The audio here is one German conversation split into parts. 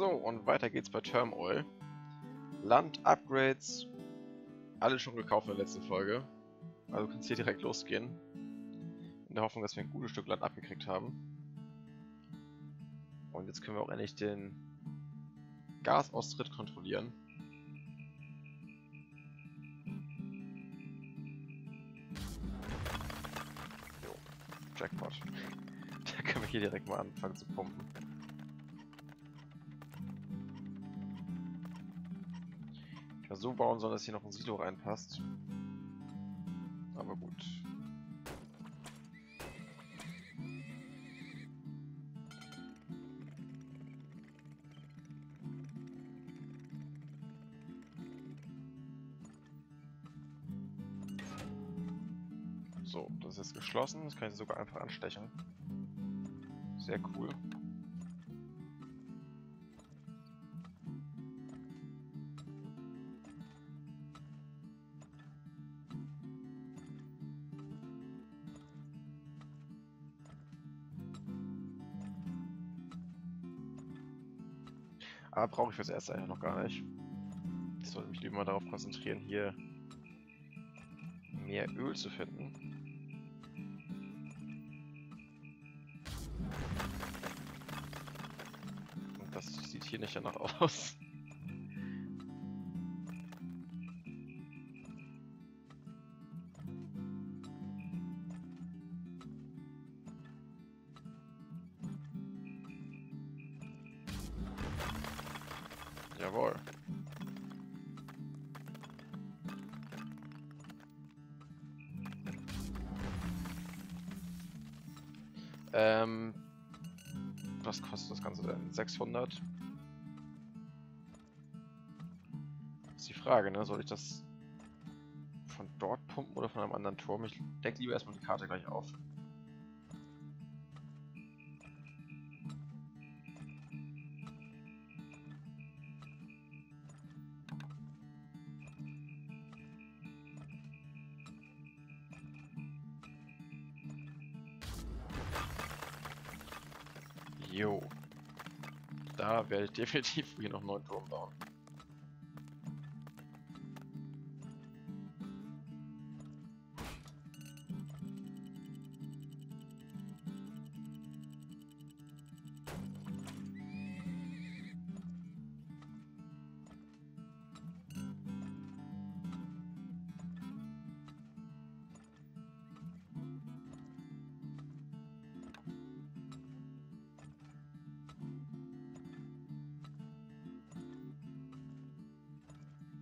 So, und weiter geht's bei Turmoil. Land-Upgrades, alle schon gekauft in der letzten Folge. Also kann es hier direkt losgehen. In der Hoffnung, dass wir ein gutes Stück Land abgekriegt haben. Und jetzt können wir auch endlich den Gasaustritt kontrollieren. Jo, Jackpot. da können wir hier direkt mal anfangen zu pumpen. Ich so bauen sollen, dass hier noch ein Silo reinpasst. Aber gut. So, das ist geschlossen. Das kann ich sogar einfach anstechen. Sehr cool. Aber brauche ich fürs erste eigentlich noch gar nicht. Ich sollte mich lieber darauf konzentrieren, hier mehr Öl zu finden. Und das sieht hier nicht danach aus. Ähm, was kostet das Ganze denn? 600? ist die Frage, ne? Soll ich das von dort pumpen oder von einem anderen Turm? Ich decke lieber erstmal die Karte gleich auf. Jo. Da werde ich definitiv hier noch einen neuen Turm bauen.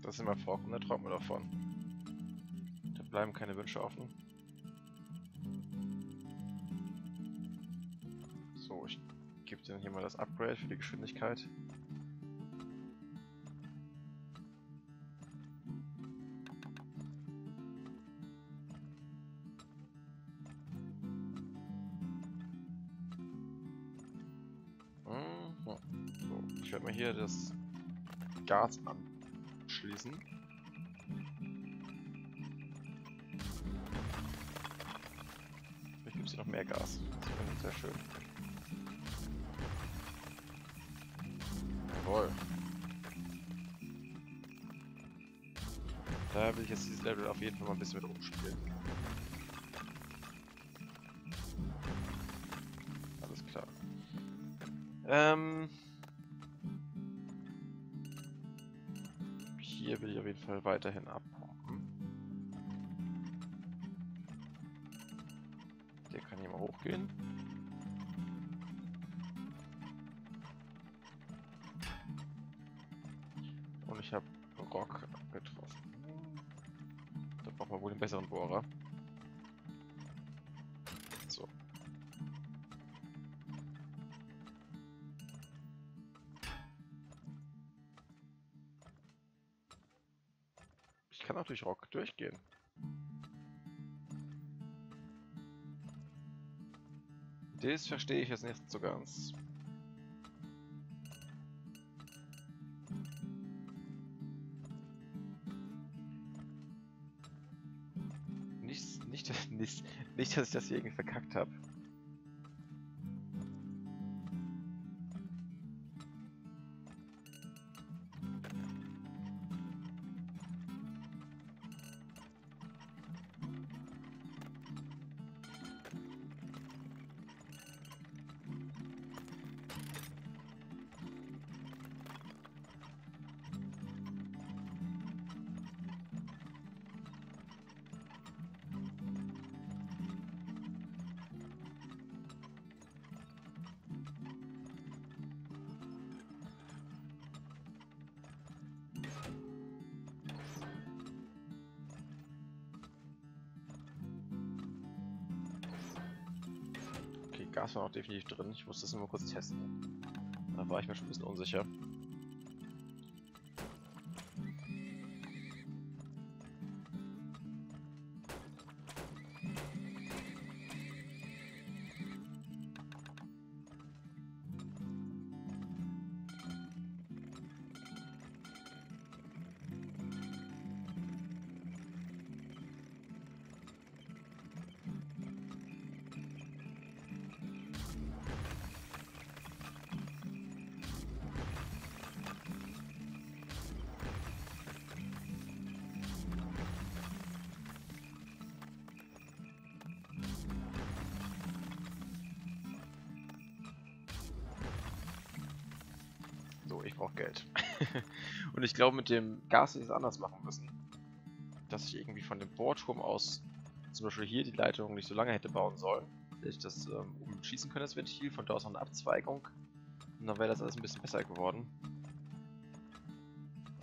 Das ist immer Frocken, da träumt man davon. Da bleiben keine Wünsche offen. So, ich gebe dir hier mal das Upgrade für die Geschwindigkeit. Mhm. So, ich werde mal hier das Gas anschließen. Vielleicht gibt es noch mehr Gas. Das wäre sehr schön. Jawohl. Da will ich jetzt dieses Level auf jeden Fall mal ein bisschen mit rumspielen. Alles klar. Ähm... weiterhin abpumpen. Der kann hier mal hochgehen. Und ich habe Rock getroffen. Da brauchen wir wohl den besseren Bohrer. Ich kann auch durch Rock durchgehen. Das verstehe ich jetzt nicht so ganz. Nicht, nicht, nicht, nicht, dass ich das hier irgendwie verkackt habe. Gas war noch definitiv drin. Ich musste es nur mal kurz testen. Da war ich mir schon ein bisschen unsicher. Ich brauche Geld. und ich glaube, mit dem Gas hätte ich es anders machen müssen. Dass ich irgendwie von dem Bohrturm aus zum Beispiel hier die Leitung nicht so lange hätte bauen sollen. Hätte ich das ähm, umschießen können, das Ventil, von da aus noch eine Abzweigung. Und dann wäre das alles ein bisschen besser geworden.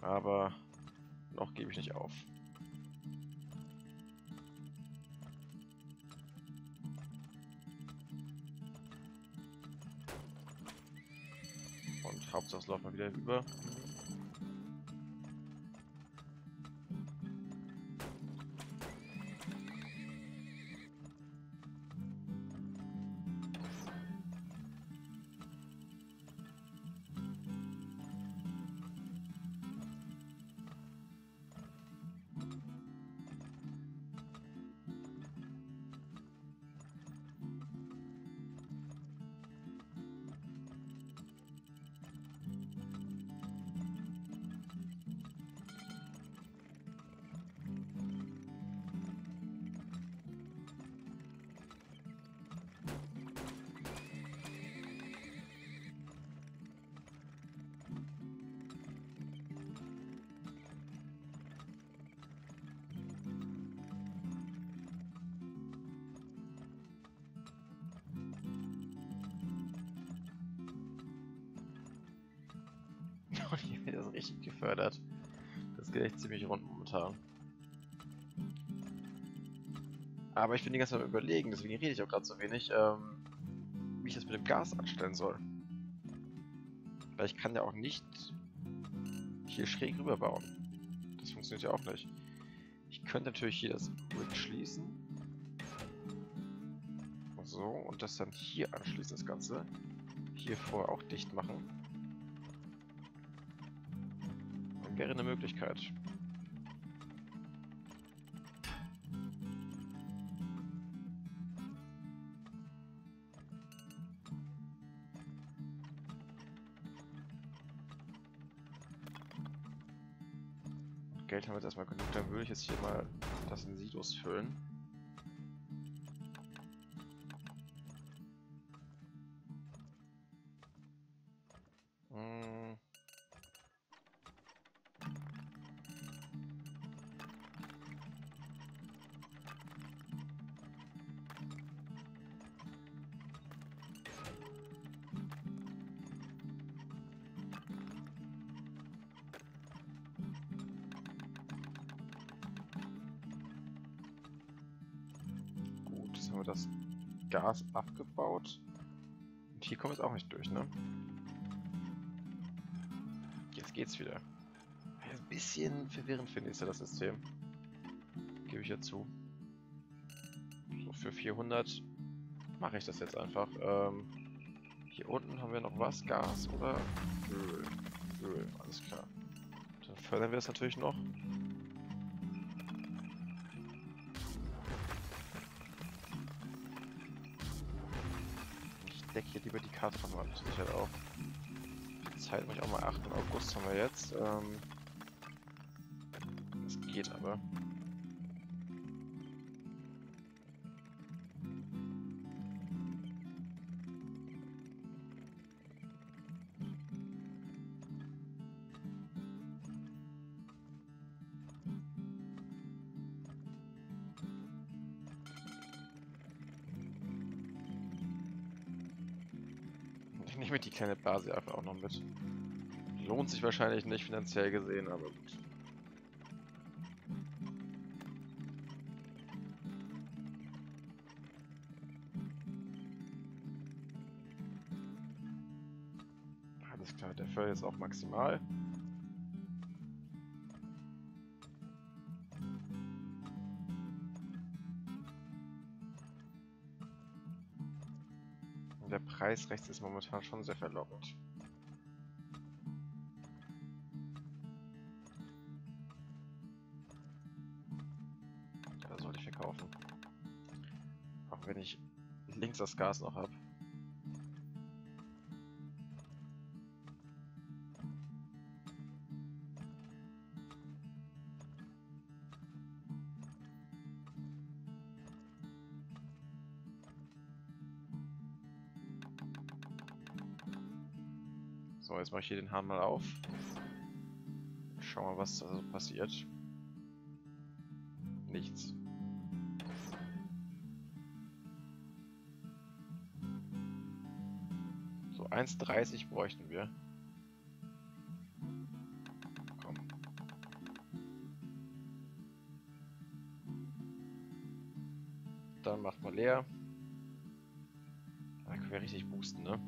Aber noch gebe ich nicht auf. Hauptsache es läuft mal wieder über. Das richtig gefördert. Das geht echt ziemlich rund momentan. Aber ich bin die ganze Zeit am überlegen, deswegen rede ich auch gerade so wenig, ähm, wie ich das mit dem Gas anstellen soll. Weil ich kann ja auch nicht hier schräg rüber bauen. Das funktioniert ja auch nicht. Ich könnte natürlich hier das Brick schließen. So, und das dann hier anschließen, das Ganze. Hier vorher auch dicht machen. Wäre eine Möglichkeit. Geld haben wir jetzt erstmal genug, dann würde ich jetzt hier mal das in Silos füllen. Wir das Gas abgebaut. Und hier kommen wir jetzt auch nicht durch, ne? Jetzt geht's wieder. Ein bisschen verwirrend finde ich das System. Gebe ich ja zu. So, für 400 mache ich das jetzt einfach. Ähm, hier unten haben wir noch was? Gas oder Öl? Öl, alles klar. Dann fördern wir es natürlich noch. Decke hier lieber die Karte nochmal zur Sicherheit auf. Zeit muss ich auch mal 8. August haben wir jetzt. Ähm, das geht aber. kleine Blase einfach auch noch mit. Lohnt sich wahrscheinlich nicht finanziell gesehen, aber gut. Alles klar, der Föll ist auch maximal. Preis rechts ist momentan schon sehr verlockend. Ja, sollte ich verkaufen. Auch wenn ich links das Gas noch habe. So, jetzt mache ich hier den Hahn mal auf. Schau mal, was da so passiert. Nichts. So, 1,30 bräuchten wir. Komm. Dann macht mal leer. Dann können wir richtig boosten, ne?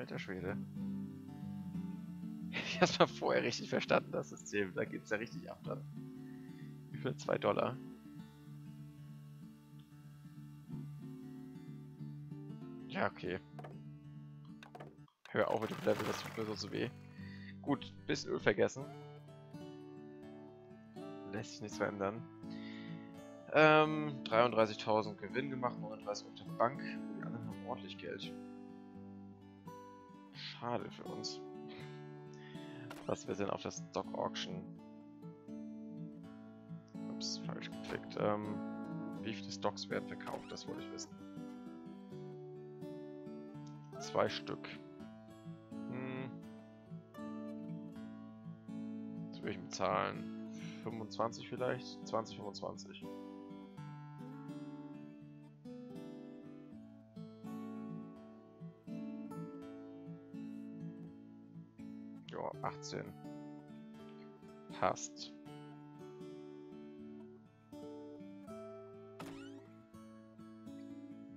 Alter Schwede. Ich hab's mal vorher richtig verstanden, das System. Da geht's ja richtig ab dann. Wie viel? 2 Dollar. Ja, okay. Hör auf mit dem Level, das tut mir so, so weh. Gut, bisschen Öl vergessen. Lässt sich nichts verändern. Ähm, 33.000 Gewinn gemacht, 39 auf der Bank. Die anderen haben ordentlich Geld. Schade für uns. Was wir denn auf das Stock Auction? Ups, falsch geklickt. Ähm, wie viele Stocks werden verkauft? Das wollte ich wissen. Zwei Stück. Hm. Was würde ich bezahlen? 25 vielleicht? 20, 25. 18. Passt.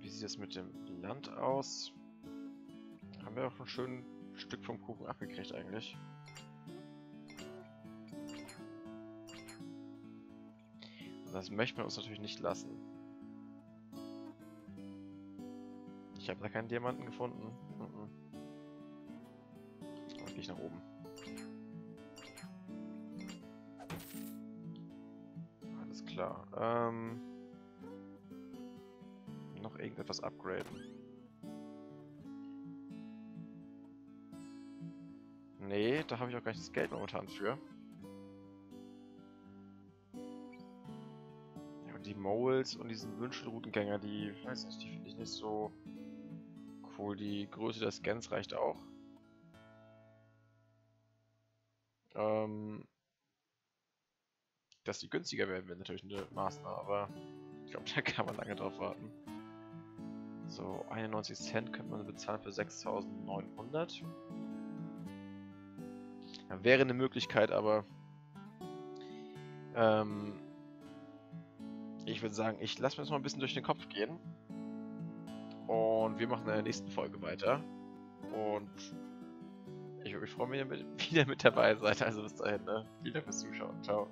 Wie sieht es mit dem Land aus? Haben wir auch ein schönes Stück vom Kuchen abgekriegt eigentlich. Das möchte man uns natürlich nicht lassen. Ich habe da keinen Diamanten gefunden. Mhm. Dann gehe ich nach oben. Irgendetwas upgraden. Nee, da habe ich auch gar nicht das Geld momentan für. Ja, und die Moles und diesen Wünschelroutengänger, die, weiß nicht, die finde ich nicht so cool. Die Größe des Scans reicht auch. Ähm, dass die günstiger werden, wäre natürlich eine Maßnahme, aber ich glaube, da kann man lange drauf warten. So, 91 Cent könnte man bezahlen für 6900. Ja, wäre eine Möglichkeit, aber ähm, ich würde sagen, ich lasse mir das mal ein bisschen durch den Kopf gehen. Und wir machen in der nächsten Folge weiter. Und ich würde mich freuen, wenn ihr wieder mit dabei seid. Also bis dahin, ne? Dank fürs Zuschauen. Ciao.